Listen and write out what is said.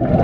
you.